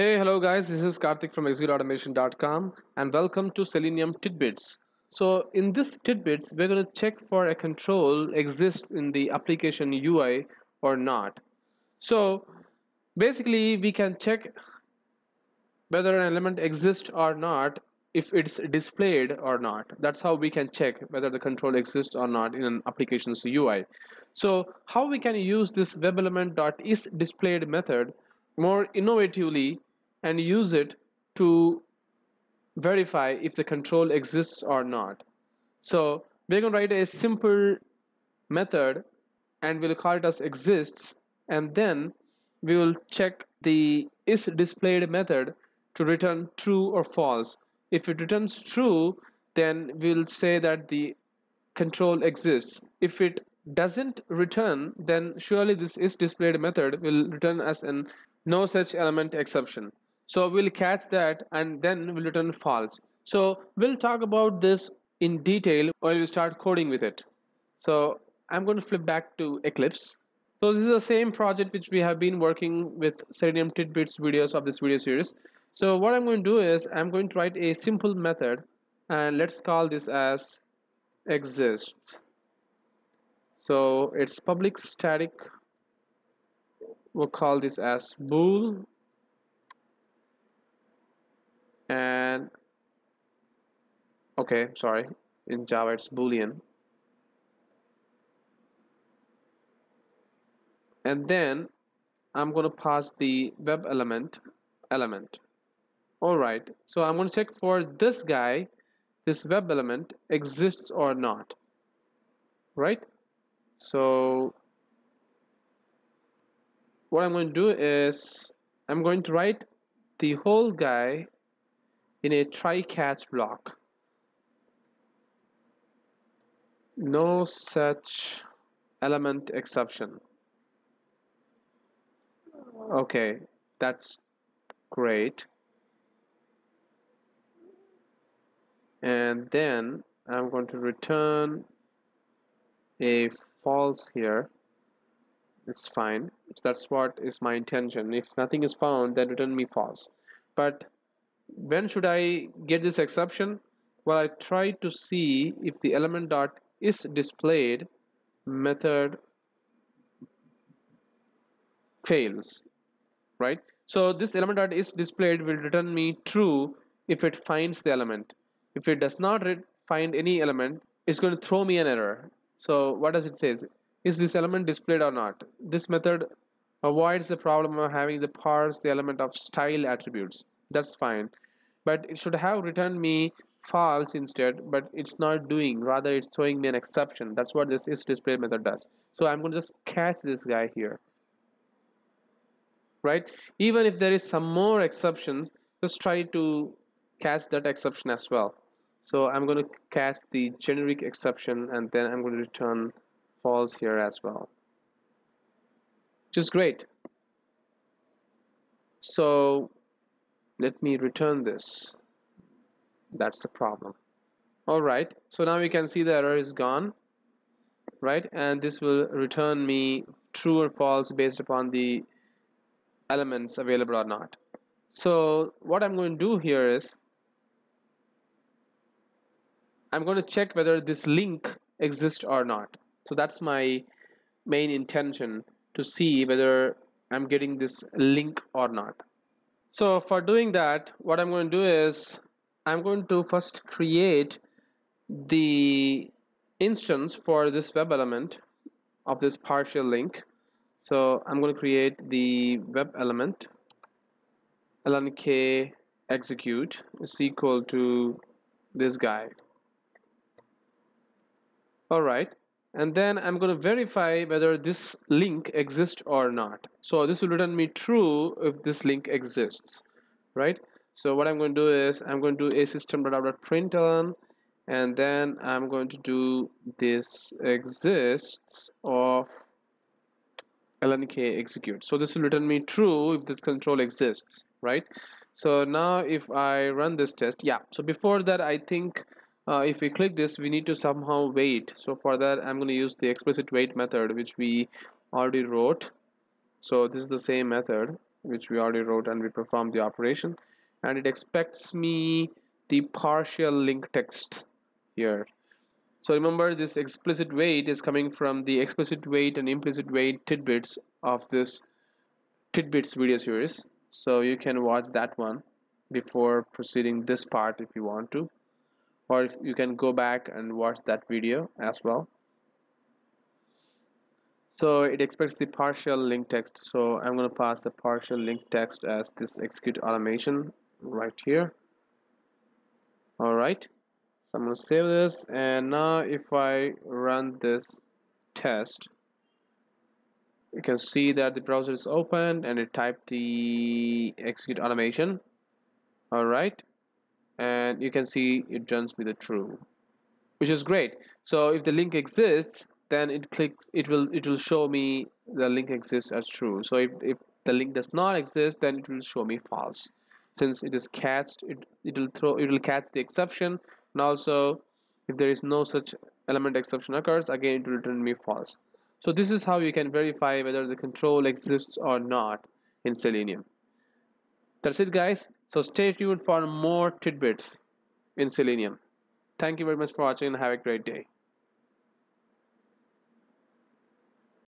Hey, hello guys, this is Karthik from executeautomation.com and welcome to Selenium Tidbits. So in this tidbits, we're going to check for a control exists in the application UI or not. So basically we can check whether an element exists or not if it's displayed or not. That's how we can check whether the control exists or not in an application's UI. So how we can use this web dot method more innovatively and use it to verify if the control exists or not. So we're going to write a simple method and we'll call it as exists and then we will check the is displayed method to return true or false. If it returns true then we'll say that the control exists. If it doesn't return then surely this is displayed method will return as an no such element exception so we'll catch that and then we'll return false. So we'll talk about this in detail when we start coding with it. So i'm going to flip back to eclipse. So this is the same project which we have been working with selenium tidbits videos of this video series. So what I'm going to do is I'm going to write a simple method and let's call this as exists so it's public static. We'll call this as bool and okay sorry. In Java it's boolean. And then I'm going to pass the web element element. Alright so I'm going to check for this guy this web element exists or not. Right? So what I'm going to do is I'm going to write the whole guy in a try catch block. No such element exception. Okay that's great. And then I'm going to return a false here. It's fine. That's what is my intention. If nothing is found then return me false. But when should I get this exception? Well I try to see if the element dot is displayed method fails right? So this element dot is displayed will return me true if it finds the element. If it does not find any element it's going to throw me an error. So what does it say? Is this element displayed or not? This method avoids the problem of having to parse the element of style attributes that's fine. But it should have returned me false instead but it's not doing. Rather it's throwing me an exception. That's what this is display method does. So I'm going to just catch this guy here. Right? Even if there is some more exceptions just try to catch that exception as well. So I'm going to catch the generic exception and then I'm going to return false here as well. Which is great. So let me return this. That's the problem. Alright so now we can see the error is gone right? And this will return me true or false based upon the elements available or not. So what I'm going to do here is I'm going to check whether this link exists or not. So that's my main intention to see whether I'm getting this link or not so for doing that what I'm going to do is I'm going to first create the instance for this web element of this partial link. So I'm going to create the web element lnk execute is equal to this guy. Alright and then I'm going to verify whether this link exists or not. So this will return me true if this link exists right? So what I'm going to do is I'm going to do a system system.out.println and then I'm going to do this exists of lnk execute. So this will return me true if this control exists right? So now if I run this test yeah. So before that I think uh, if we click this we need to somehow wait. So for that I'm going to use the explicit wait method which we already wrote. So this is the same method which we already wrote and we performed the operation. And it expects me the partial link text here. So remember this explicit wait is coming from the explicit wait and implicit wait tidbits of this tidbits video series. So you can watch that one before proceeding this part if you want to or you can go back and watch that video as well. So it expects the partial link text. So I'm going to pass the partial link text as this execute automation right here. Alright. So I'm to save this. And now if I run this test you can see that the browser is open and it typed the execute automation. Alright and you can see it turns me the true which is great. So if the link exists then it clicks it will it will show me the link exists as true. So if, if the link does not exist then it will show me false. Since it is catched it, it will throw it will catch the exception. And also if there is no such element exception occurs again it will return me false. So this is how you can verify whether the control exists or not in selenium. That's it guys so stay tuned for more tidbits in selenium. Thank you very much for watching and have a great day